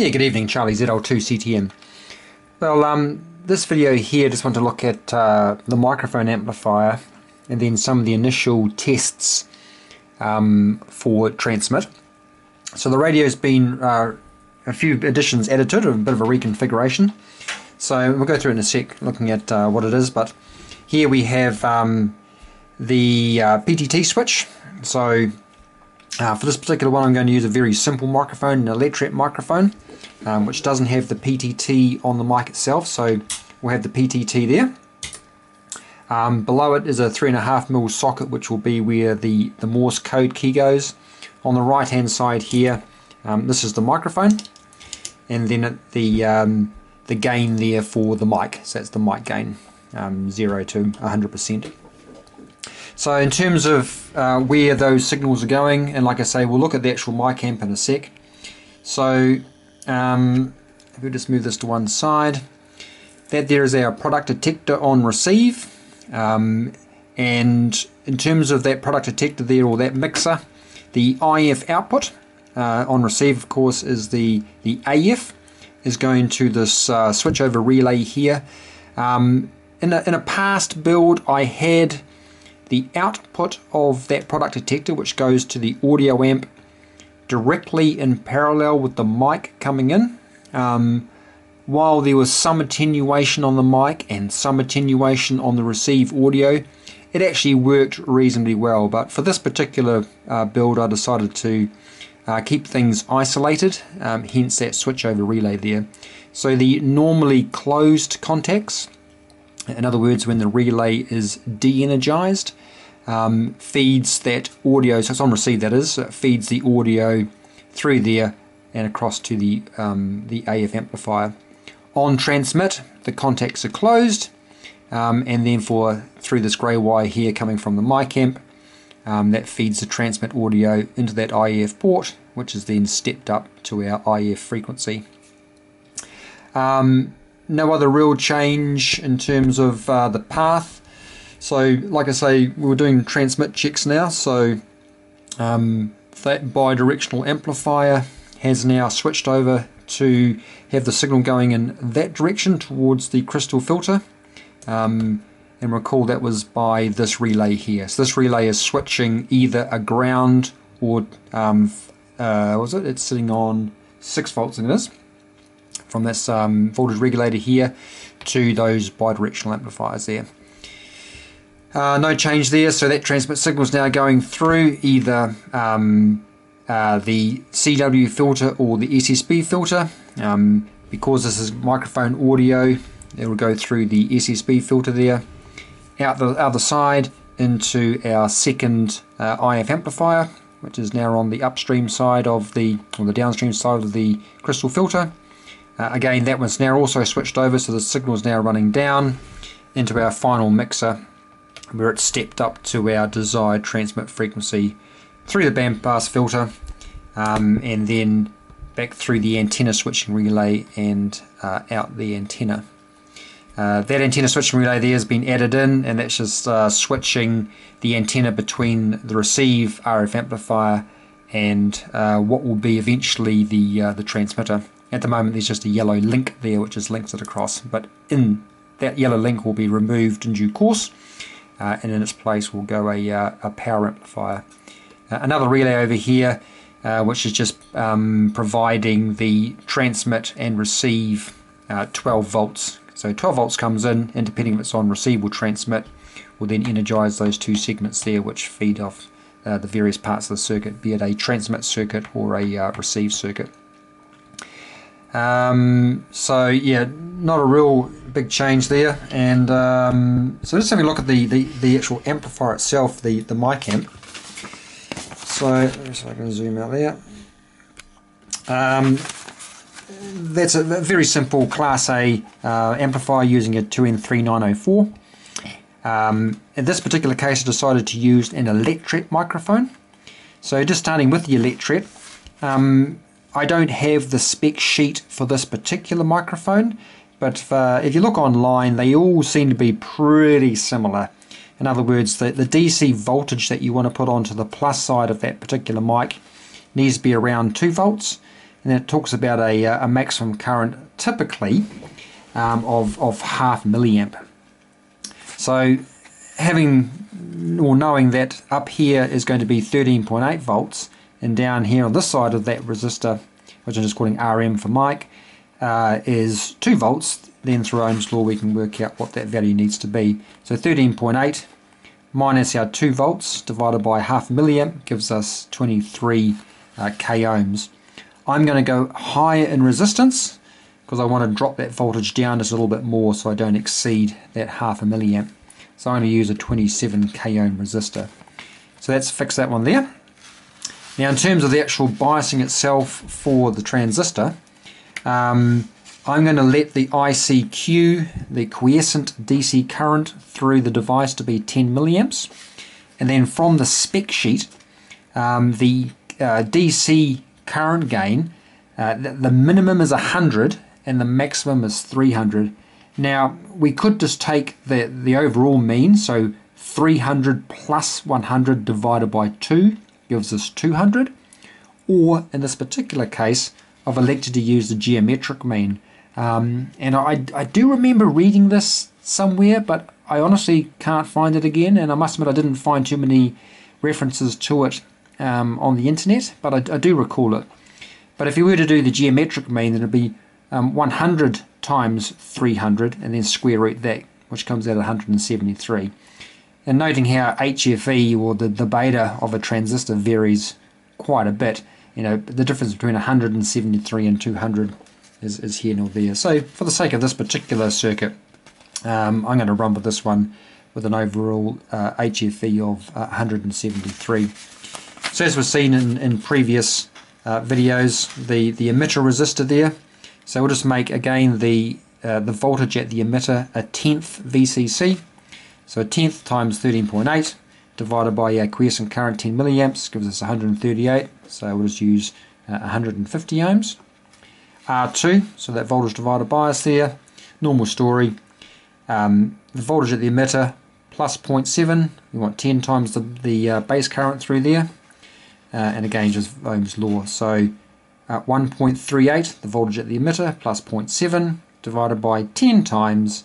Yeah, good evening, Charlie ZL2CTM. Well, um, this video here just want to look at uh, the microphone amplifier and then some of the initial tests um, for transmit. So the radio's been uh, a few additions added to it, a bit of a reconfiguration. So we'll go through in a sec, looking at uh, what it is. But here we have um, the uh, PTT switch. So uh, for this particular one, I'm going to use a very simple microphone, an Electret microphone um, which doesn't have the PTT on the mic itself so we'll have the PTT there. Um, below it is a 3.5mm socket which will be where the, the Morse code key goes. On the right hand side here um, this is the microphone and then the um, the gain there for the mic. So that's the mic gain um, 0 to 100% so in terms of uh, where those signals are going and like I say we'll look at the actual mic amp in a sec so um, if we just move this to one side, that there is our product detector on receive. Um, and in terms of that product detector there, or that mixer, the IF output uh, on receive, of course, is the, the AF, is going to this uh, switchover relay here. Um, in, a, in a past build, I had the output of that product detector, which goes to the audio amp directly in parallel with the mic coming in. Um, while there was some attenuation on the mic and some attenuation on the receive audio, it actually worked reasonably well. But for this particular uh, build, I decided to uh, keep things isolated, um, hence that switchover relay there. So the normally closed contacts, in other words, when the relay is de-energized, um, feeds that audio, so it's on receive that is, feeds the audio through there and across to the, um, the AF amplifier. On transmit, the contacts are closed, um, and then for through this grey wire here coming from the mic amp, um, that feeds the transmit audio into that IF port, which is then stepped up to our IF frequency. Um, no other real change in terms of uh, the path so like I say, we're doing transmit checks now, so um, that bidirectional amplifier has now switched over to have the signal going in that direction towards the crystal filter. Um, and recall that was by this relay here. So this relay is switching either a ground or um, uh, was it? It's sitting on six volts in this from this um, voltage regulator here to those bidirectional amplifiers there. Uh, no change there, so that transmit signal is now going through either um, uh, the CW filter or the SSB filter. Um, because this is microphone audio, it will go through the SSB filter there, out the other side into our second uh, IF amplifier, which is now on the upstream side of the, or the downstream side of the crystal filter. Uh, again, that one's now also switched over, so the signal is now running down into our final mixer where it's stepped up to our desired transmit frequency through the bandpass filter um, and then back through the antenna switching relay and uh, out the antenna. Uh, that antenna switching relay there has been added in and that's just uh, switching the antenna between the receive RF amplifier and uh, what will be eventually the, uh, the transmitter. At the moment there's just a yellow link there which is linked it across but in that yellow link will be removed in due course uh, and in its place will go a, uh, a power amplifier. Uh, another relay over here uh, which is just um, providing the transmit and receive uh, 12 volts. So 12 volts comes in and depending if it's on receive or transmit will then energize those two segments there which feed off uh, the various parts of the circuit, be it a transmit circuit or a receive circuit. Um, so yeah, not a real big change there. And um, so let's have a look at the, the, the actual amplifier itself, the, the mic amp. So, so I can zoom out there. Um, that's a very simple Class A uh, amplifier using a 2N3904. Um, in this particular case I decided to use an Electret microphone. So just starting with the Electret, um, I don't have the spec sheet for this particular microphone, but uh, if you look online, they all seem to be pretty similar. In other words, the, the DC voltage that you want to put onto the plus side of that particular mic needs to be around 2 volts. and it talks about a, a maximum current typically um, of, of half milliamp. So having or knowing that up here is going to be 13.8 volts and down here on this side of that resistor which I'm just calling RM for mic uh, is 2 volts then through Ohm's law we can work out what that value needs to be so 13.8 minus our 2 volts divided by half milliamp gives us 23 uh, k ohms I'm going to go higher in resistance because I want to drop that voltage down just a little bit more so I don't exceed that half a milliamp so I'm going to use a 27 k ohm resistor. So let's fix that one there. Now in terms of the actual biasing itself for the transistor, um, I'm going to let the ICQ, the quiescent DC current through the device to be 10 milliamps. And then from the spec sheet, um, the uh, DC current gain, uh, the, the minimum is 100 and the maximum is 300. Now, we could just take the, the overall mean, so 300 plus 100 divided by 2 gives us 200. Or, in this particular case, I've elected to use the geometric mean. Um, and I, I do remember reading this somewhere, but I honestly can't find it again. And I must admit, I didn't find too many references to it um, on the internet, but I, I, do recall it. But if you were to do the geometric mean, then it'd be um, 100 times 300 and then square root that, which comes out 173. And noting how HFE or the, the beta of a transistor varies quite a bit, you know, the difference between 173 and 200 is, is here nor there. So for the sake of this particular circuit, um, I'm going to run with this one with an overall uh, HFE of uh, 173. So as we've seen in, in previous uh, videos, the, the emitter resistor there so we'll just make again the uh, the voltage at the emitter a tenth VCC. So a tenth times 13.8 divided by our quiescent current 10 milliamps gives us 138. So we'll just use uh, 150 ohms. R2, so that voltage divided bias there. Normal story. Um, the voltage at the emitter plus 0.7. We want 10 times the, the uh, base current through there. Uh, and again, just Ohm's law. So at 1.38, the voltage at the emitter, plus 0.7, divided by 10 times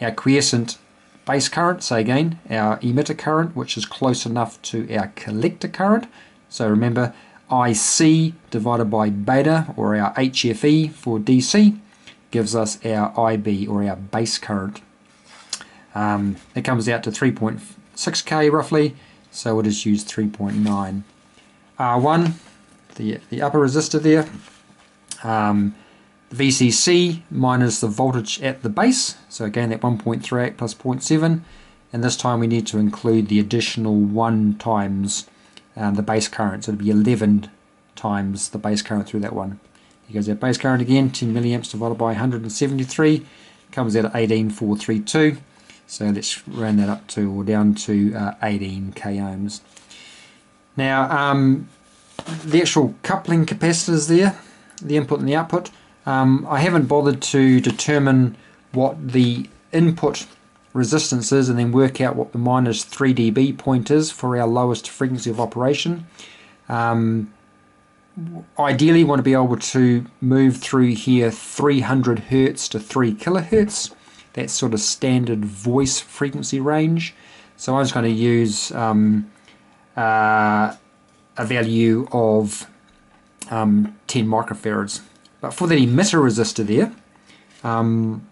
our quiescent base current, so again, our emitter current, which is close enough to our collector current. So remember, IC divided by beta, or our HFE for DC, gives us our IB, or our base current. Um, it comes out to 3.6k roughly, so we'll just use 3.9. R1 the, the upper resistor there. Um, VCC minus the voltage at the base. So again, that 1.38 plus 0.7. And this time we need to include the additional 1 times um, the base current. So it'll be 11 times the base current through that one. Here goes our base current again, 10 milliamps divided by 173. Comes out at 18432. So let's round that up to or down to uh, 18 k ohms. Now, um, the actual coupling capacitors there, the input and the output, um, I haven't bothered to determine what the input resistance is and then work out what the minus 3 dB point is for our lowest frequency of operation. Um, ideally want to be able to move through here 300 Hertz to 3 kilohertz. That's sort of standard voice frequency range. So I'm just going to use um, uh, a value of um, 10 microfarads. But for the emitter resistor there, um,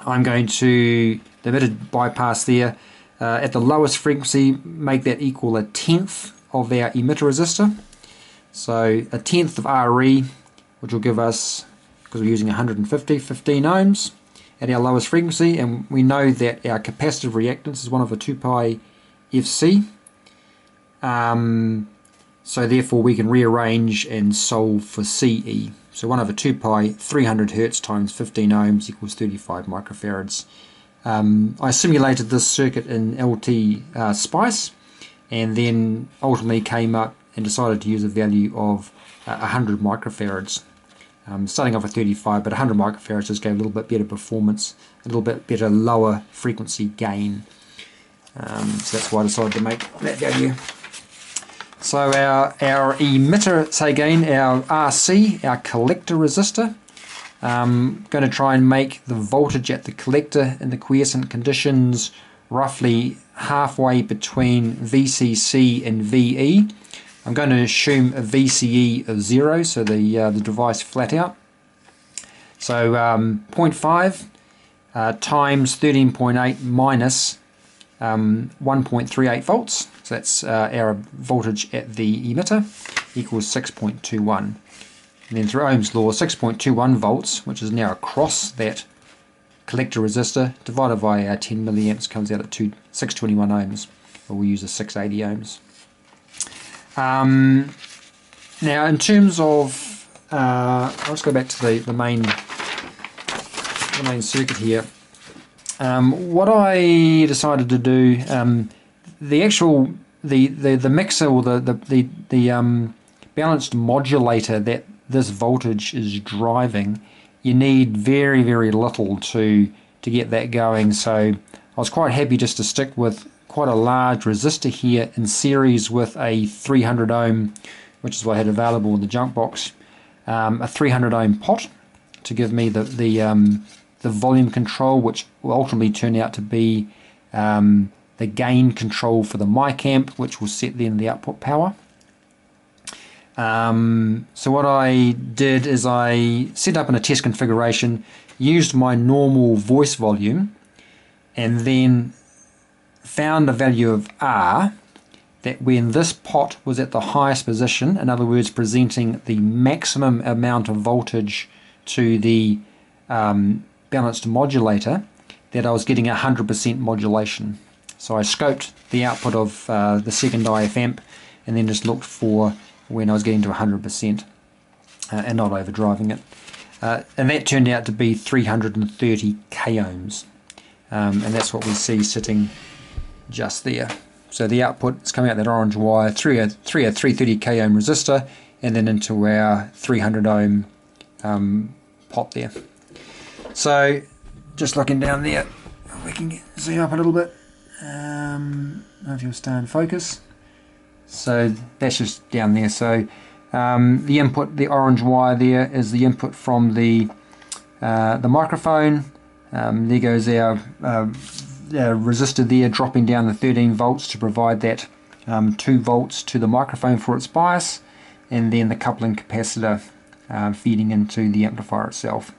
I'm going to, the emitter bypass there, uh, at the lowest frequency, make that equal a tenth of our emitter resistor. So a tenth of RE, which will give us, because we're using 150, 15 ohms at our lowest frequency, and we know that our capacitive reactance is 1 over 2 pi FC. Um, so therefore we can rearrange and solve for CE. So 1 over 2 pi, 300 Hertz times 15 ohms equals 35 microfarads. Um, I simulated this circuit in LT uh, Spice and then ultimately came up and decided to use a value of uh, 100 microfarads. Um, starting off at 35, but 100 microfarads just gave a little bit better performance, a little bit better lower frequency gain. Um, so that's why I decided to make that value. So our, our emitter, say again, our RC, our collector resistor, um, going to try and make the voltage at the collector in the quiescent conditions roughly halfway between VCC and VE. I'm going to assume a VCE of 0, so the, uh, the device flat out. So um, 0.5 uh, times 13.8 minus um, 1.38 volts, so that's uh, our voltage at the emitter, equals 6.21. And then through Ohm's law, 6.21 volts, which is now across that collector resistor, divided by our 10 milliamps comes out at two, 621 ohms, or we'll use a 680 ohms. Um, now, in terms of, uh, let's go back to the, the main the main circuit here. Um, what I decided to do, um, the actual the, the, the mixer or the the the, the um, balanced modulator that this voltage is driving, you need very very little to to get that going. So I was quite happy just to stick with quite a large resistor here in series with a 300 ohm, which is what I had available in the junk box, um, a 300 ohm pot to give me the the um, the volume control, which will ultimately turn out to be um, the gain control for the mic amp, which will set then the output power. Um, so what I did is I set up in a test configuration, used my normal voice volume, and then found a value of R that when this pot was at the highest position, in other words, presenting the maximum amount of voltage to the um, balanced modulator that I was getting 100% modulation. So I scoped the output of uh, the second IF amp and then just looked for when I was getting to 100% uh, and not overdriving it. Uh, and that turned out to be 330 k ohms. Um, and that's what we see sitting just there. So the output is coming out that orange wire through a, through a 330 k ohm resistor and then into our 300 ohm um, pot there. So just looking down there, we can zoom up a little bit. Um, if you'll stay in focus. So that's just down there. So um, the input, the orange wire there is the input from the uh, the microphone. Um, there goes our, uh, our resistor there dropping down the 13 volts to provide that um, 2 volts to the microphone for its bias and then the coupling capacitor uh, feeding into the amplifier itself.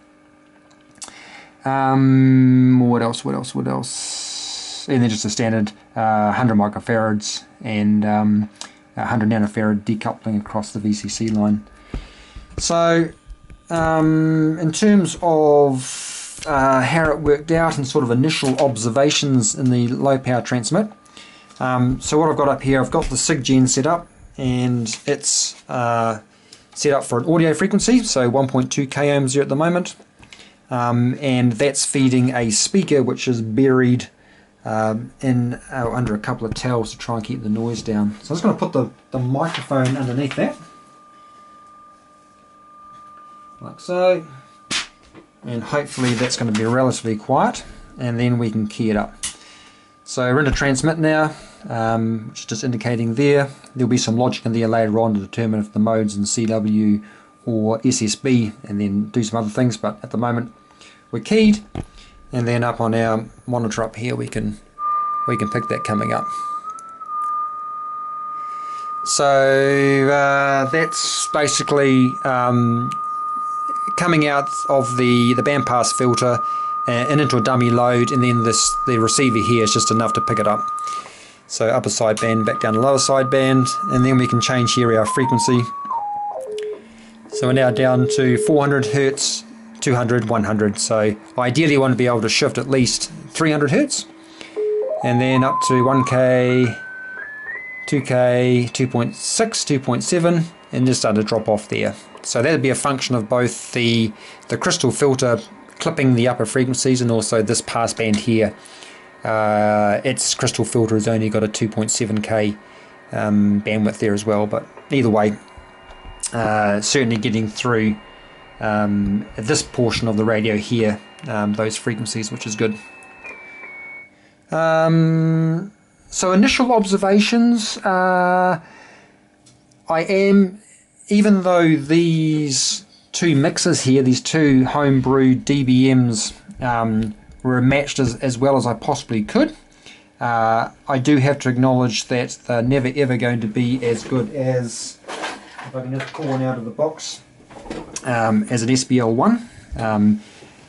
Um, what else? What else? What else? And then just a standard uh, 100 microfarads and um, 100 nanofarad decoupling across the VCC line. So, um, in terms of uh, how it worked out and sort of initial observations in the low power transmit. Um, so what I've got up here, I've got the SIGGEN set up and it's uh, set up for an audio frequency, so 1.2 k ohms here at the moment um, and that's feeding a speaker which is buried um, in uh, under a couple of towels to try and keep the noise down. So I'm just going to put the, the microphone underneath that, like so, and hopefully that's going to be relatively quiet, and then we can key it up. So we're in a transmit now, um, which is just indicating there. There'll be some logic in there later on to determine if the mode's in CW or SSB and then do some other things but at the moment we're keyed. And then up on our monitor up here we can we can pick that coming up. So uh, that's basically um, coming out of the the bandpass filter uh, and into a dummy load and then this the receiver here is just enough to pick it up. So upper sideband back down to lower sideband and then we can change here our frequency so we're now down to 400 hertz, 200, 100. So ideally you want to be able to shift at least 300 hertz and then up to 1K, 2K, 2.6, 2.7 and just start to drop off there. So that would be a function of both the, the crystal filter clipping the upper frequencies and also this passband here. Uh, its crystal filter has only got a 2.7k um, bandwidth there as well, but either way, uh, certainly getting through um, this portion of the radio here, um, those frequencies, which is good. Um, so initial observations, uh, I am, even though these two mixes here, these two homebrew DBMs, um, were matched as, as well as I possibly could. Uh, I do have to acknowledge that they're never ever going to be as good as, if I can just pull one out of the box, um, as an SBL1. Um,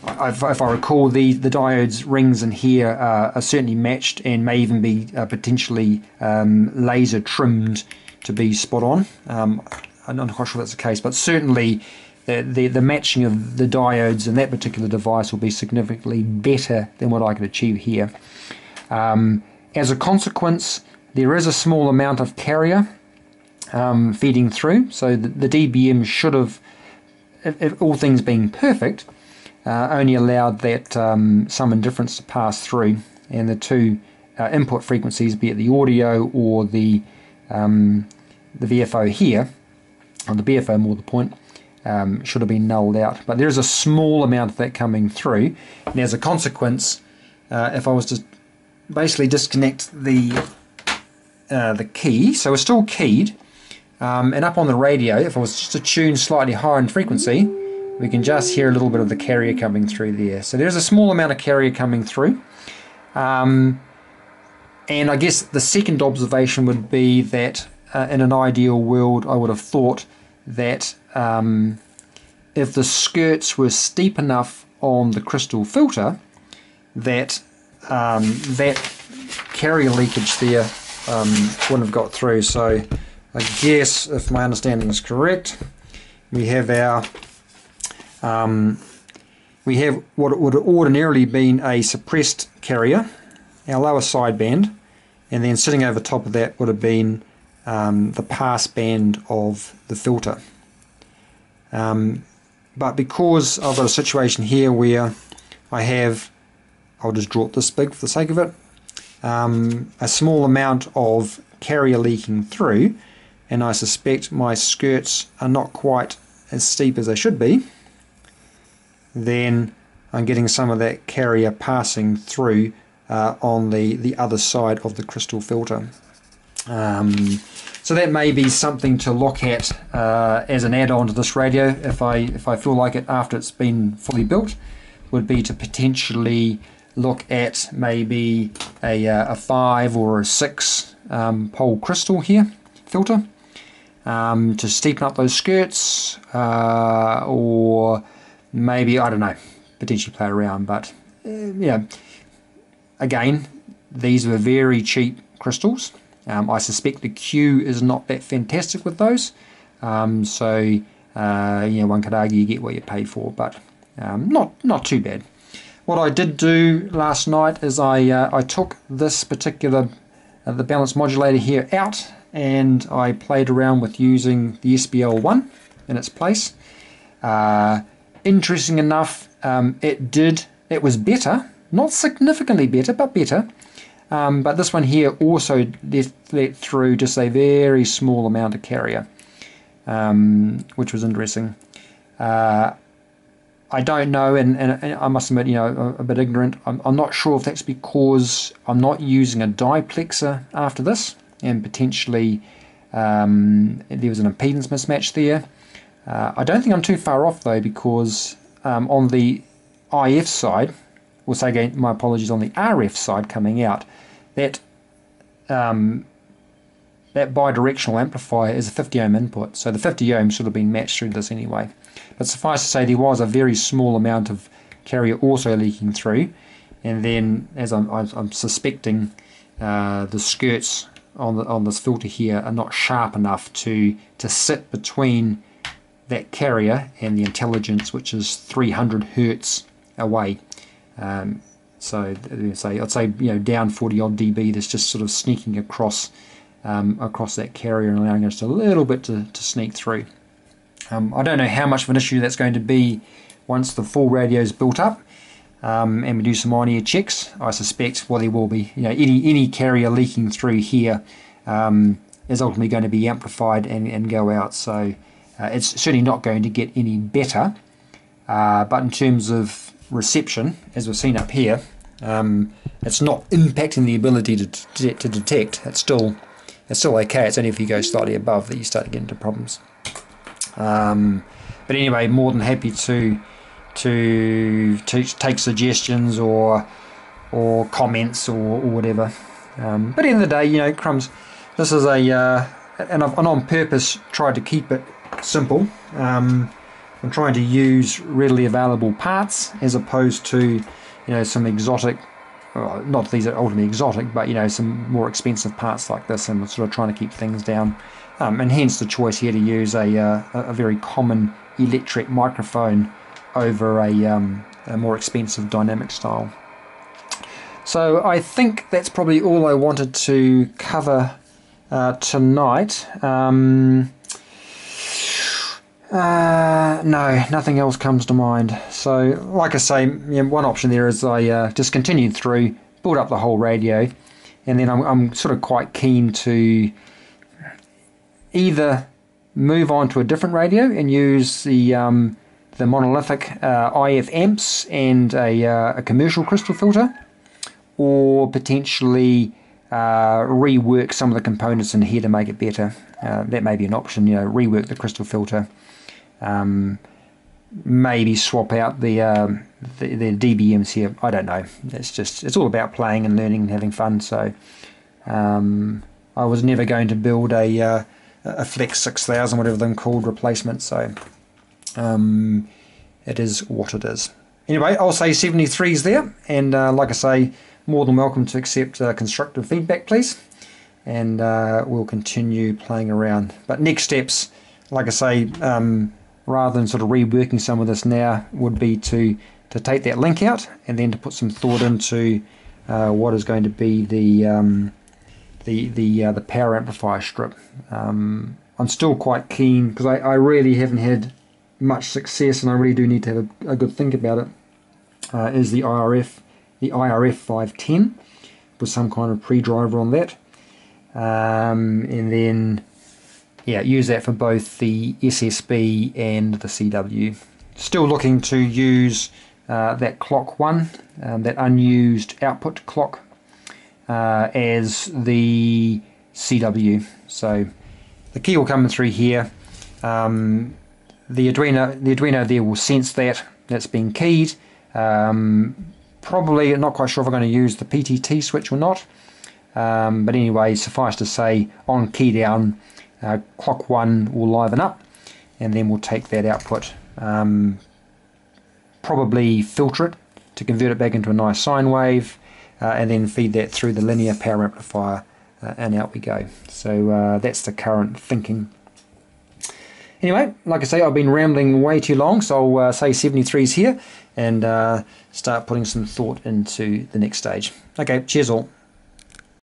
if, if, I recall, the, the diodes rings in here are certainly matched and may even be uh, potentially um, laser trimmed to be spot on. Um, I'm not quite sure if that's the case, but certainly the, the, the, matching of the diodes in that particular device will be significantly better than what I could achieve here. Um, as a consequence, there is a small amount of carrier um, feeding through, so the, the DBM should have, if, if, all things being perfect, uh, only allowed that um, some indifference to pass through, and the two uh, input frequencies, be it the audio or the um, the VFO here, or the BFO more the point, um, should have been nulled out. But there is a small amount of that coming through, and as a consequence, uh, if I was to basically disconnect the uh, the key, so we're still keyed, um, and up on the radio, if I was just to tune slightly higher in frequency, we can just hear a little bit of the carrier coming through there. So there's a small amount of carrier coming through. Um, and I guess the second observation would be that uh, in an ideal world, I would have thought that um, if the skirts were steep enough on the crystal filter, that um, that carrier leakage there um, wouldn't have got through. So I guess if my understanding is correct, we have our um, we have what would have ordinarily been a suppressed carrier, our lower sideband, and then sitting over top of that would have been um, the pass band of the filter. Um, but because I've got a situation here where I have, I'll just draw it this big for the sake of it, um, a small amount of carrier leaking through, and I suspect my skirts are not quite as steep as they should be, then I'm getting some of that carrier passing through uh, on the, the other side of the crystal filter. Um, so that may be something to look at uh, as an add-on to this radio if I if I feel like it after it's been fully built would be to potentially look at maybe a, uh, a five or a six um, pole crystal here filter um, to steepen up those skirts uh, or maybe I don't know potentially play around but uh, yeah. Again these were very cheap crystals. Um, I suspect the Q is not that fantastic with those, um, so uh, you know one could argue you get what you pay for, but um, not not too bad. What I did do last night is I uh, I took this particular uh, the balance modulator here out and I played around with using the SBL1 in its place. Uh, interesting enough, um, it did it was better, not significantly better, but better um, but this one here also let, let, through just a very small amount of carrier, um, which was interesting. Uh, I don't know, and, and, and, I must admit, you know, a, a bit ignorant. I'm, I'm, not sure if that's because I'm not using a diplexer after this, and potentially um, there was an impedance mismatch there. Uh, I don't think I'm too far off though, because um, on the IF side, we'll say again, my apologies, on the RF side coming out, that um, that bidirectional amplifier is a 50 ohm input, so the 50 ohms should have been matched through this anyway. But suffice to say, there was a very small amount of carrier also leaking through, and then as I'm, I'm suspecting, uh, the skirts on the on this filter here are not sharp enough to to sit between that carrier and the intelligence, which is 300 hertz away. Um, so say I'd say you know down 40 odd dB that's just sort of sneaking across um, across that carrier and allowing us a little bit to, to sneak through. Um, I don't know how much of an issue that's going to be once the full radio is built up um, and we do some on-air checks. I suspect well there will be you know any any carrier leaking through here um, is ultimately going to be amplified and, and go out. So uh, it's certainly not going to get any better. Uh, but in terms of reception, as we've seen up here, um, it's not impacting the ability to, to, to detect. It's still it's still okay. It's only if you go slightly above that you start to get into problems. Um, but anyway, more than happy to to, take suggestions or or comments or, or whatever. Um, but at the the day, you know, crumbs. This is a uh, and I've and on purpose tried to keep it simple. Um, I'm trying to use readily available parts as opposed to you know some exotic well, not these are ultimately exotic, but you know some more expensive parts like this, and sort of trying to keep things down. Um, and hence the choice here to use a, uh, a very common electret microphone over a, um, a more expensive dynamic style. So I think that's probably all I wanted to cover uh, tonight. Um, uh, no, nothing else comes to mind. So, like I say, one option there is I uh, just continued through, build up the whole radio, and then I'm, I'm sort of quite keen to either move on to a different radio and use the um, the monolithic uh, IF amps and a, uh, a, commercial crystal filter, or potentially uh, rework some of the components in here to make it better. Uh, that may be an option. You know, rework the crystal filter. Um, maybe swap out the, um, the, the DBMs here. I don't know. It's just it's all about playing and learning and having fun. So um, I was never going to build a uh, a Flex 6000, whatever them called, replacement. So um, it is what it is. Anyway, I'll say 73 is there, and uh, like I say, more than welcome to accept uh, constructive feedback, please. And uh, we'll continue playing around. But next steps, like I say, um, rather than sort of reworking some of this now, would be to to take that link out and then to put some thought into uh, what is going to be the um, the the uh, the power amplifier strip. Um, I'm still quite keen because I, I really haven't had much success, and I really do need to have a, a good think about it. Uh, is the IRF the IRF 510 with some kind of pre-driver on that, um, and then yeah, use that for both the SSB and the CW. Still looking to use uh, that clock one, um, that unused output clock uh, as the CW. So the key will come through here. Um, the Arduino, the Arduino there will sense that that's been keyed. Um, probably not quite sure if I'm going to use the PTT switch or not. Um, but anyway, suffice to say, on key down, uh, clock one will liven up, and then we'll take that output, um, probably filter it to convert it back into a nice sine wave, uh, and then feed that through the linear power amplifier uh, and out we go. So uh, that's the current thinking. Anyway, like I say, I've been rambling way too long, so I'll uh, say 73's here and uh, start putting some thought into the next stage. Okay, cheers all.